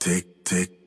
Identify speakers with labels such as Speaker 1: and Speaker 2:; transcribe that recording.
Speaker 1: tick, tick.